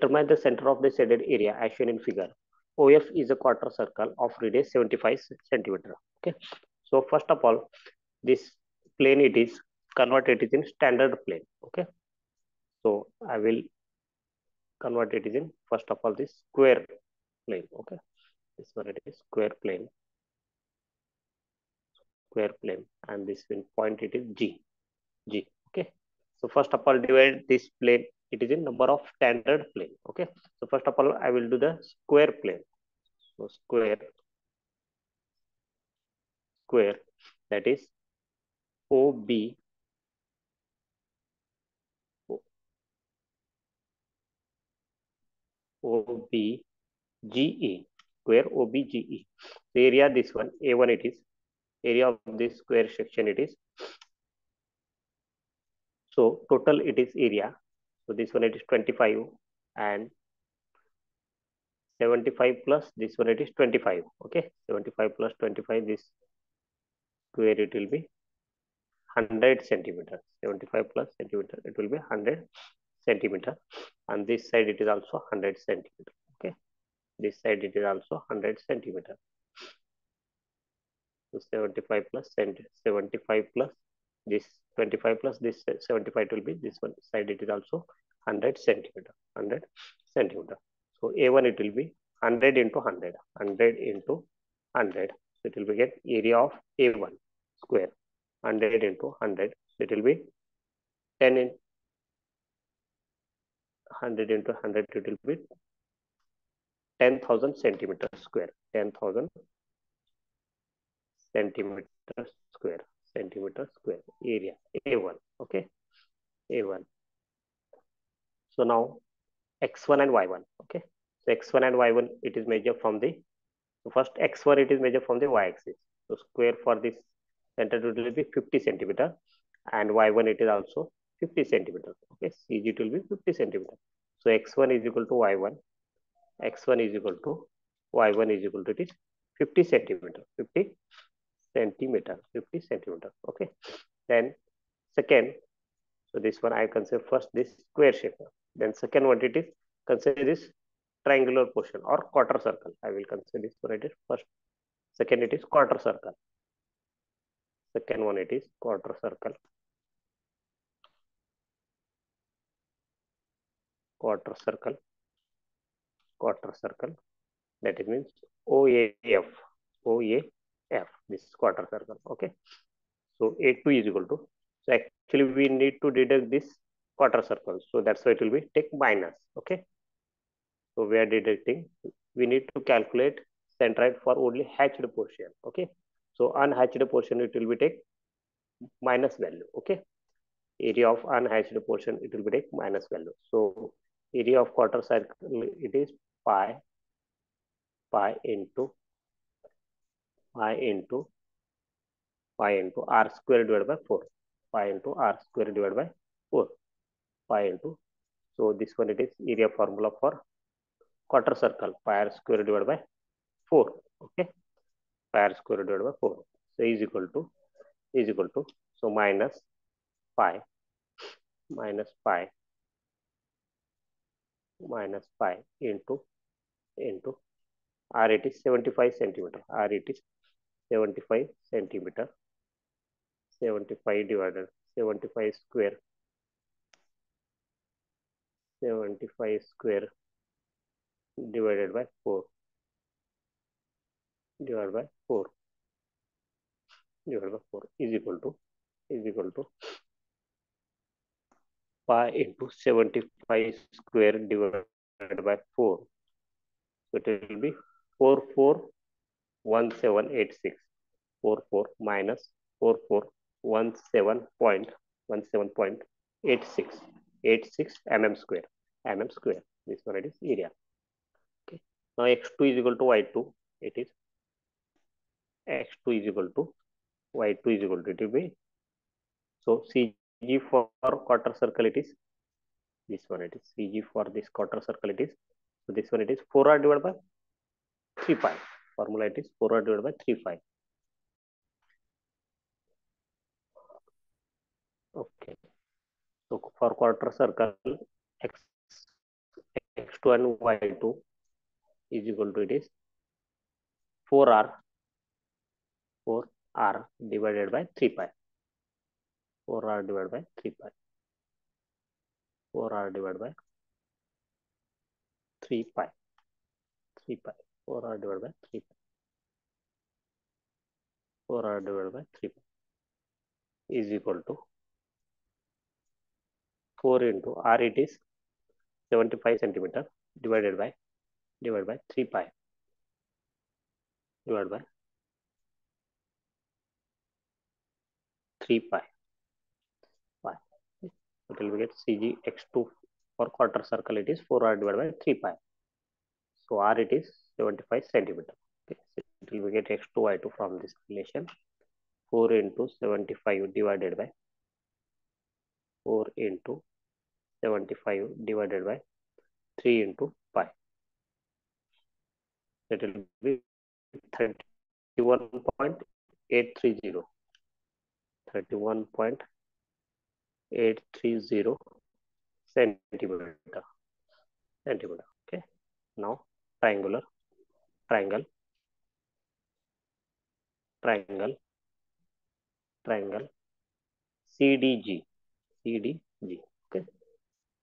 determine the center of the shaded area as shown in figure. OF is a quarter circle of radius 75 centimeter. Okay. So first of all, this plane it is converted it is in standard plane. Okay. So I will convert it is in first of all this square plane. Okay. This one it is square plane. Square plane and this will point it is G. G. Okay. So first of all divide this plane it is in number of standard plane okay? So first of all i will do the square plane. So square square that is ob obge square obge the area this one a1 it is area of this square section it is. So total it is area so this one it is 25 and 75 plus this one it is 25. Okay, 75 plus 25 this square it will be 100 centimeter. 75 plus centimeter it will be 100 centimeter and this side it is also 100 centimeter. Okay, this side it is also 100 centimeter. So 75 plus 75 plus this 25 plus this 75 will be this one side it is also 100 centimeter 100 centimeter. So a1 it will be 100 into 100 100 into 100 so it will be get area of a1 square 100 into 100 so it will be 10 in 100 into 100 it will be 10,000 centimeter square 10,000 centimeter square centimeter square area A1. Okay, A1. So now X1 and Y1. Okay, so X1 and Y1 it is measured from the so first X1 it is measured from the Y axis. So square for this center will be 50 centimeter and Y1 it is also 50 centimeter. Okay, CG it will be 50 centimeter. So X1 is equal to Y1. X1 is equal to Y1 is equal to it is 50 centimeter. 50 centimeter 50 centimeter okay? Then second so this one i consider first this square shape. Then second one it is consider this triangular portion or quarter circle. I will consider this one it is first. Second it is quarter circle. Second one it is quarter circle. Quarter circle. Quarter circle. That it means oaf oaf f this quarter circle okay? So a2 is equal to so actually we need to deduct this quarter circle. So that's why it will be take minus okay? So we are deducting we need to calculate centroid for only hatched portion okay? So unhatched portion it will be take minus value okay? Area of unhatched portion it will be take minus value. So area of quarter circle it is pi pi into pi into pi into r square divided by 4 pi into r square divided by 4 pi into so this one it is area formula for quarter circle. Pi r square divided by 4 okay? Pi r square divided by 4 so is equal to is equal to so minus pi minus pi minus pi into into r it is 75 centimeter. R it is 75 centimeter 75 divided 75 square 75 square divided by 4 divided by 4 divided by 4 is equal to is equal to pi into 75 square divided by 4 so it will be 4 4 1786 44 minus 4417.17.86 86 mm square. Mm square this one it is area. Okay. Now x2 is equal to y2 it is x2 is equal to y2 is equal to it will be so cg for quarter circle it is this one it is cg for this quarter circle it is. So this one it is 4r divided by 3 pi. Formula it is 4r divided by 3 5 okay so for quarter circle x x2 and y2 is equal to it is 4r 4r divided by 3 pi 4r divided by 3 pi 4r divided by 3 pi 3 pi 4r divided by 3 pi 4r divided by 3 pi is equal to 4 into r it is 75 centimeter divided by divided by 3 pi. Divided by 3 pi. Pi. It will get cg x2 for quarter circle it is 4r divided by 3 pi. So r it is 75 centimeter. Okay. So it will get x2 y2 from this relation 4 into 75 divided by 4 into 75 divided by 3 into pi. That will be 31.830. 31.830 centimeter. Centimeter. Okay. Now triangular. Triangle. Triangle. Triangle. CDG. CDG. Okay.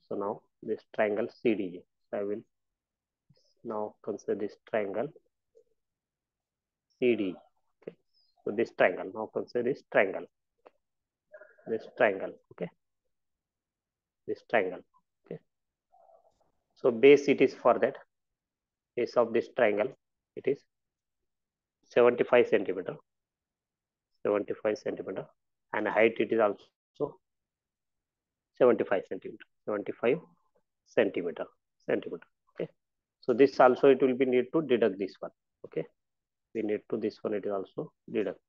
So now this triangle. So I will now consider this triangle CD. Okay. So this triangle. Now consider this triangle. This triangle. Okay. This triangle. Okay. So base it is for that. Base of this triangle. It is 75 centimeter. 75 centimeter. And height it is also 75 centimeter 75 centimeter centimeter okay? So this also it will be need to deduct this one okay? We need to this one it is also deduct.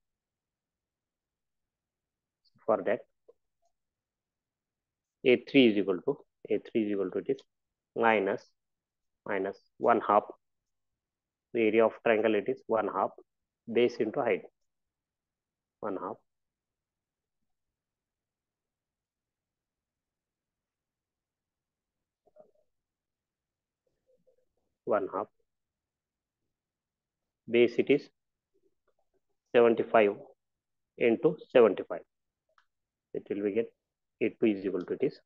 For that a3 is equal to a3 is equal to it is minus minus one half. The area of triangle it is one half base into height. One half one half. Base it is 75 into 75 it will be get a2 is equal to it is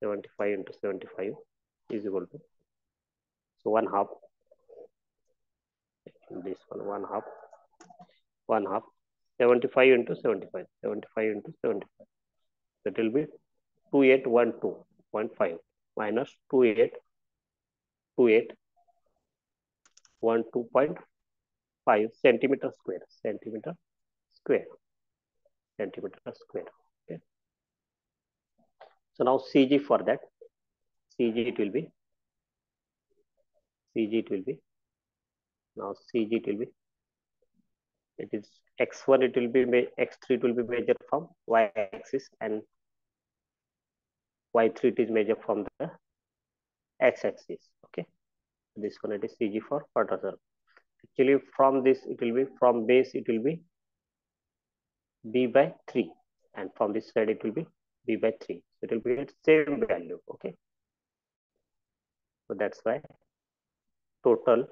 75 into 75 is equal to so one half. This one one half one half 75 into 75 75 into 75 that will be 2812.5 minus 28 28 12.5 centimeter square centimeter square centimeter square okay? So now cg for that cg it will be cg it will be now cg it will be it is x1 it will be x3 it will be measured from y axis and y3 it is measured from the x-axis okay? This one it is cg for quarter circle actually from this it will be from base it will be b by 3 and from this side it will be b by 3 so it will be at same value okay? So that's why total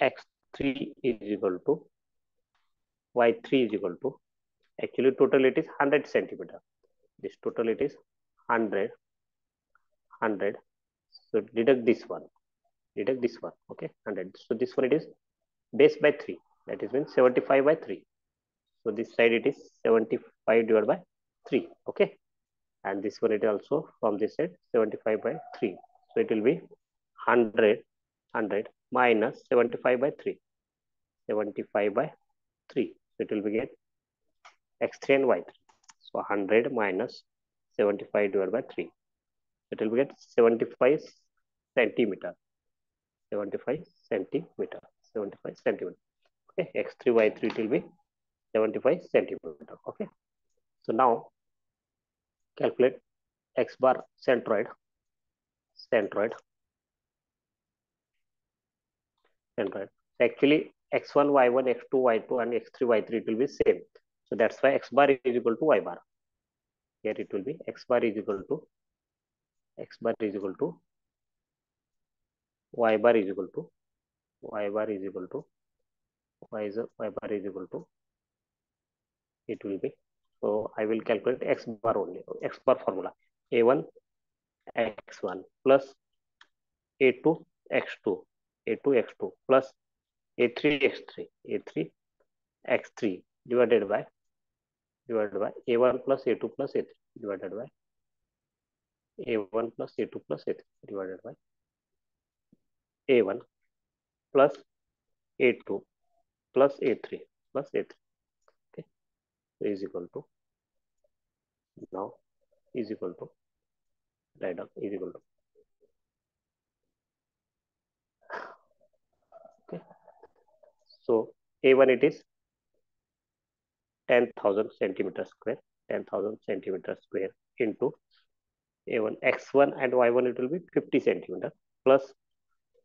x3 is equal to y3 is equal to actually total it is 100 centimeter this total it is 100 100 so deduct this one. Deduct this one okay 100 so this one it is base by 3 that is means 75 by 3 so this side it is 75 divided by 3 okay. And this one it also from this side 75 by 3 so it will be 100 100 minus 75 by 3 75 by 3 so it will be get x3 and y3 so 100 minus 75 divided by 3 it will be get 75 centimeter. 75 centimeter. 75 centimeter. Okay x3 y3 it will be 75 centimeter. Okay. So now calculate x bar centroid. Centroid. Centroid. Actually x1 y1 x2 y2 and x3 y3 it will be same so that's why x bar is equal to y bar. Here it will be x bar is equal to x bar is equal to y bar is equal to y bar is equal to y is y bar is equal to it will be. So i will calculate x bar only x bar formula. A1 x1 plus a2 x2 a2 x2 plus a3 x3 a3 x3 divided by divided by a1 plus a2 plus a3 divided by a1 plus a2 plus a3 divided by a1 plus a2 plus a3 plus a3 okay so is equal to now is equal to write down is equal to okay so a1 it is 10,000 centimeter square 10,000 centimeter square into a1 x1 and y1 it will be 50 centimeter plus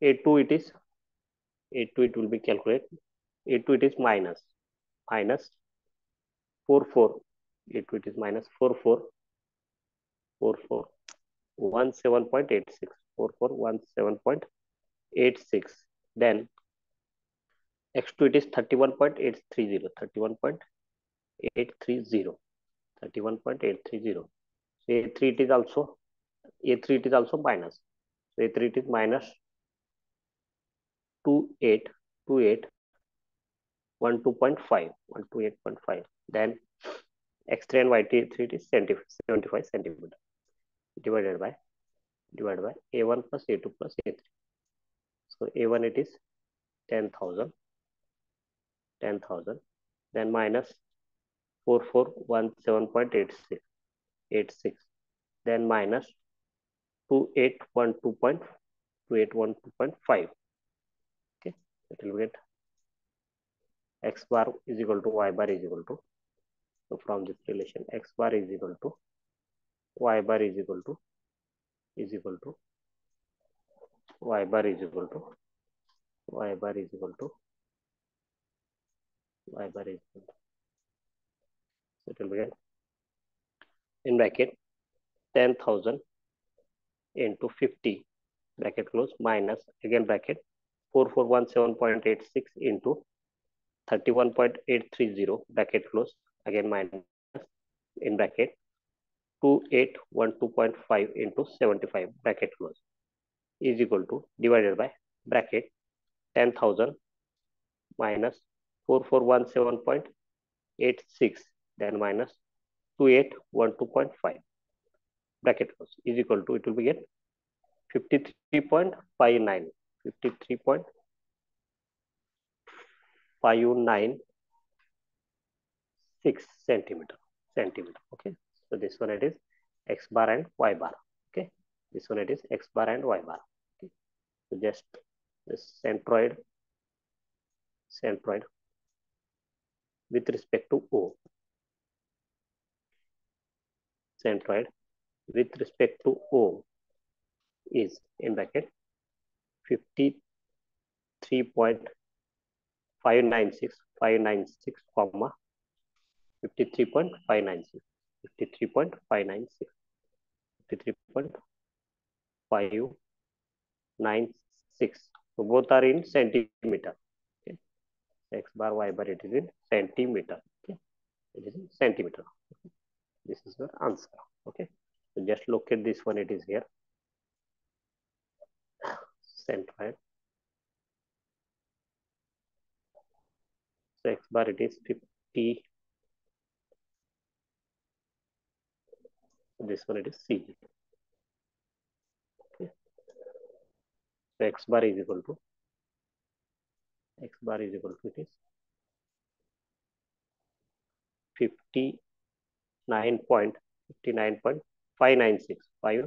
a2 it is a2 it will be calculated. A2 it is minus minus 4 4 a2 it is minus 4 4 4 4 17.86 4 4 17.86 then x2 it is 31.830 31.830 31.830 so a3 it is also a3 it is also minus. So a3 it is minus 28 28 12.5 128.5 then x3 and y3 it is 75 centimeter. Divided by divided by a1 plus a2 plus a3 so a1 it is 10000 10000 then minus 4417.86 then minus 2812.2812.5 okay it will get x bar is equal to y bar is equal to. So from this relation x bar is equal to y bar is equal to is equal to y bar is equal to y bar is equal to y bar is equal to it will be in bracket 10,000 into 50 bracket close minus again bracket 4417.86 into 31.830 bracket close again minus in bracket 2812.5 into 75 bracket close. Is equal to divided by bracket 10,000 minus 4417.86 then minus 2812.5 bracket close is equal to it will be get 53.59 53.596 centimeter centimeter okay? So this one it is x bar and y bar okay? This one it is x bar and y bar okay? So just the centroid centroid with respect to o centroid with respect to O is in bracket 53.596 596 comma 53.596 53.596 53.596 so both are in centimeter okay? X bar y bar it is in centimeter okay? It is in centimeter? This is your answer okay? So just look at this one it is here. Centroid so x bar it is 50 this one it is cg okay. So x bar is equal to x bar is equal to it is 50 nine point fifty nine point five nine six five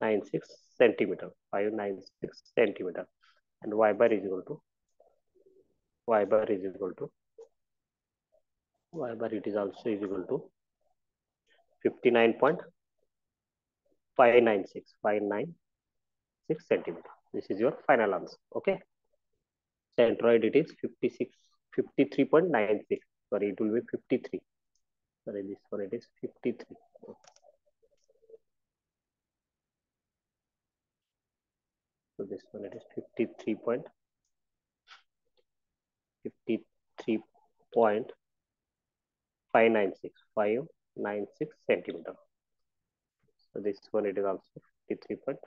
nine six centimeter five nine six centimeter. And y bar is equal to y bar is equal to y bar it is also is equal to fifty nine point five nine six five nine six centimeter. This is your final answer okay? Centroid it is 56 53.96 sorry it will be 53 sorry this one it is 53 so this one it is 53 point 53 point 596 596 centimeter. So this one it is also 53 point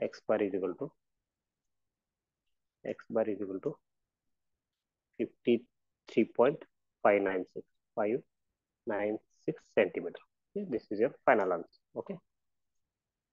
x bar is equal to x bar is equal to 53.596 5 596 centimeter. Okay, this is your final answer. Okay